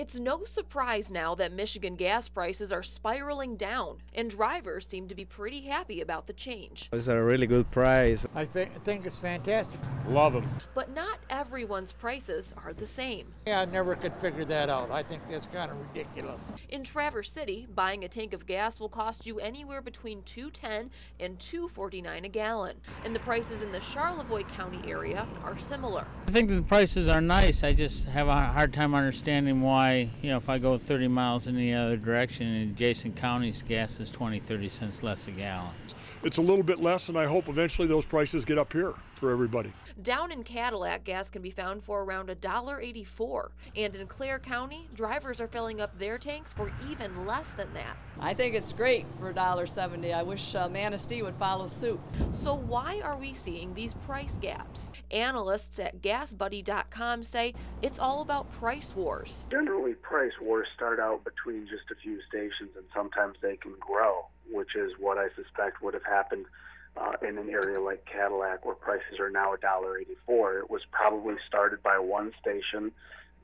It's no surprise now that Michigan gas prices are spiraling down, and drivers seem to be pretty happy about the change. It's a really good price. I th- think it's fantastic. Love them. But not everyone's prices are the same. Yeah, I never could figure that out. I think that's kind of ridiculous. In Traverse City, buying a tank of gas will cost you anywhere between 210 and 249 a gallon, and the prices in the Charlevoix County area are similar. I think the prices are nice. I just have a hard time understanding why, you know, if I go 30 miles in the other direction in adjacent counties, gas is 20, 30 cents less a gallon. It's a little bit less, and I hope eventually those prices get up here for everybody. Down in Cadillac, gas can be found for around $1.84, and in Clare County, drivers are filling up their tanks for even less than that. I think it's great for $1.70. I wish uh, Manistee would follow suit. So, why are we seeing these price gaps? Analysts at GasBuddy.com say it's all about price wars. Generally, price wars start out between just a few stations, and sometimes they can grow, which is what I suspect would have happened uh, in an area like Cadillac, where prices are now $1.84. It was probably started by one station.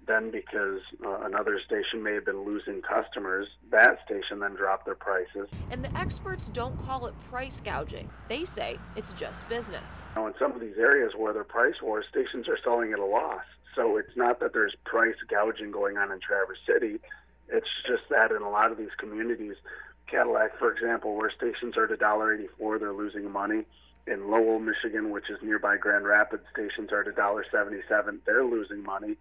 Then, because uh, another station may have been losing customers, that station then dropped their prices. And the experts don't call it price gouging. They say it's just business. Now, in some of these areas where they're price wars, stations are selling at a loss. So it's not that there's price gouging going on in Traverse City. It's just that in a lot of these communities, Cadillac, for example, where stations are at $1.84, they're losing money. In Lowell, Michigan, which is nearby Grand Rapids, stations are at $1.77, they're losing money.